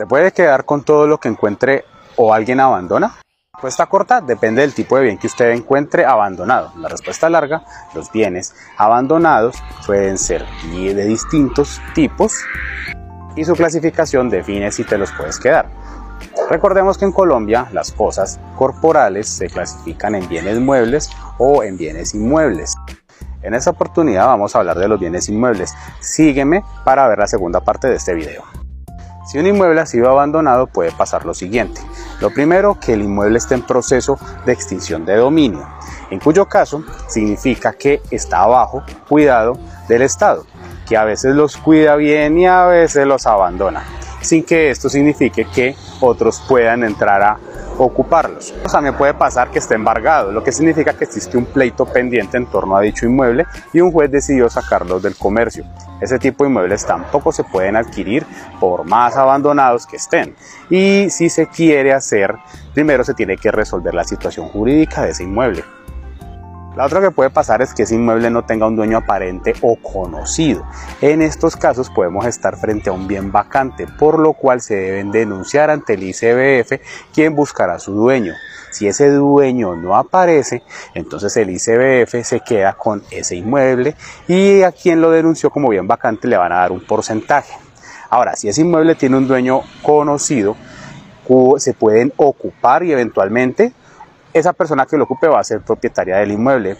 ¿Se puede quedar con todo lo que encuentre o alguien abandona? Respuesta corta depende del tipo de bien que usted encuentre abandonado. La respuesta larga, los bienes abandonados pueden ser de distintos tipos y su clasificación define si te los puedes quedar. Recordemos que en Colombia las cosas corporales se clasifican en bienes muebles o en bienes inmuebles. En esta oportunidad vamos a hablar de los bienes inmuebles. Sígueme para ver la segunda parte de este video. Si un inmueble ha sido abandonado puede pasar lo siguiente. Lo primero, que el inmueble esté en proceso de extinción de dominio, en cuyo caso significa que está bajo cuidado del Estado, que a veces los cuida bien y a veces los abandona, sin que esto signifique que otros puedan entrar a ocuparlos. También puede pasar que esté embargado, lo que significa que existe un pleito pendiente en torno a dicho inmueble y un juez decidió sacarlos del comercio. Ese tipo de inmuebles tampoco se pueden adquirir por más abandonados que estén. Y si se quiere hacer, primero se tiene que resolver la situación jurídica de ese inmueble. La otra que puede pasar es que ese inmueble no tenga un dueño aparente o conocido. En estos casos podemos estar frente a un bien vacante, por lo cual se deben denunciar ante el ICBF quien buscará a su dueño. Si ese dueño no aparece, entonces el ICBF se queda con ese inmueble y a quien lo denunció como bien vacante le van a dar un porcentaje. Ahora, si ese inmueble tiene un dueño conocido, se pueden ocupar y eventualmente esa persona que lo ocupe va a ser propietaria del inmueble,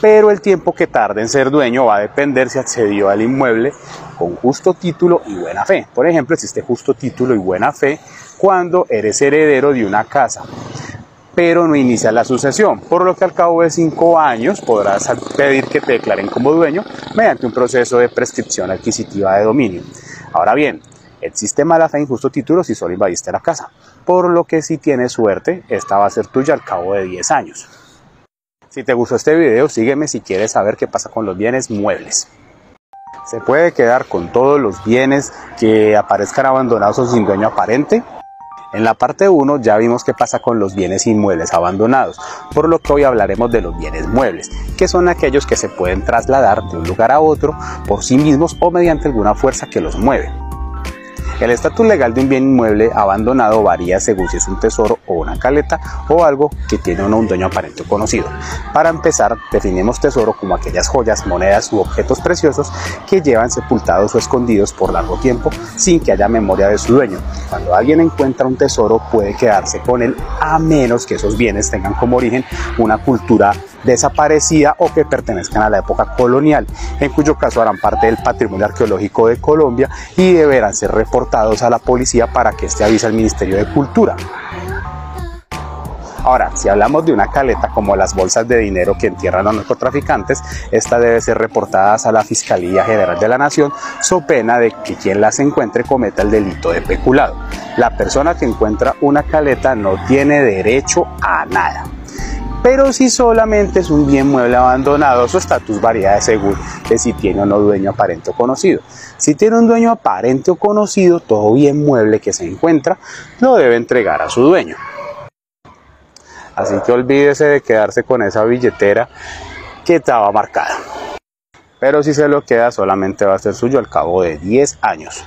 pero el tiempo que tarde en ser dueño va a depender si accedió al inmueble con justo título y buena fe. Por ejemplo, existe justo título y buena fe cuando eres heredero de una casa, pero no inicia la sucesión, por lo que al cabo de cinco años podrás pedir que te declaren como dueño mediante un proceso de prescripción adquisitiva de dominio. Ahora bien, Existe mala fe en justo título si solo invadiste la casa, por lo que si tienes suerte, esta va a ser tuya al cabo de 10 años. Si te gustó este video, sígueme si quieres saber qué pasa con los bienes muebles. Se puede quedar con todos los bienes que aparezcan abandonados o sin dueño aparente. En la parte 1 ya vimos qué pasa con los bienes inmuebles abandonados, por lo que hoy hablaremos de los bienes muebles, que son aquellos que se pueden trasladar de un lugar a otro por sí mismos o mediante alguna fuerza que los mueve. El estatus legal de un bien inmueble abandonado varía según si es un tesoro o una caleta o algo que tiene un dueño aparente o conocido. Para empezar, definimos tesoro como aquellas joyas, monedas u objetos preciosos que llevan sepultados o escondidos por largo tiempo sin que haya memoria de su dueño. Cuando alguien encuentra un tesoro puede quedarse con él a menos que esos bienes tengan como origen una cultura desaparecida o que pertenezcan a la época colonial, en cuyo caso harán parte del patrimonio arqueológico de Colombia y deberán ser reportados a la policía para que éste avise al Ministerio de Cultura. Ahora, si hablamos de una caleta como las bolsas de dinero que entierran a narcotraficantes, esta debe ser reportada a la Fiscalía General de la Nación, so pena de que quien las encuentre cometa el delito de peculado. La persona que encuentra una caleta no tiene derecho a nada. Pero si solamente es un bien mueble abandonado, su estatus varía de según de si tiene o no dueño aparente o conocido. Si tiene un dueño aparente o conocido, todo bien mueble que se encuentra lo debe entregar a su dueño. Así que olvídese de quedarse con esa billetera que estaba marcada. Pero si se lo queda solamente va a ser suyo al cabo de 10 años.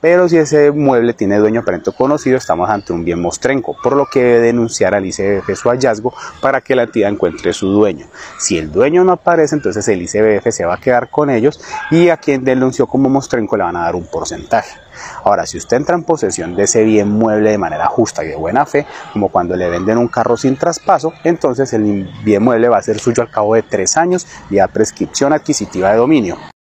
Pero si ese mueble tiene dueño aparente conocido, estamos ante un bien mostrenco, por lo que debe denunciar al ICBF su hallazgo para que la entidad encuentre su dueño. Si el dueño no aparece, entonces el ICBF se va a quedar con ellos y a quien denunció como mostrenco le van a dar un porcentaje. Ahora, si usted entra en posesión de ese bien mueble de manera justa y de buena fe, como cuando le venden un carro sin traspaso, entonces el bien mueble va a ser suyo al cabo de tres años y a prescripción adquisitiva de dominio.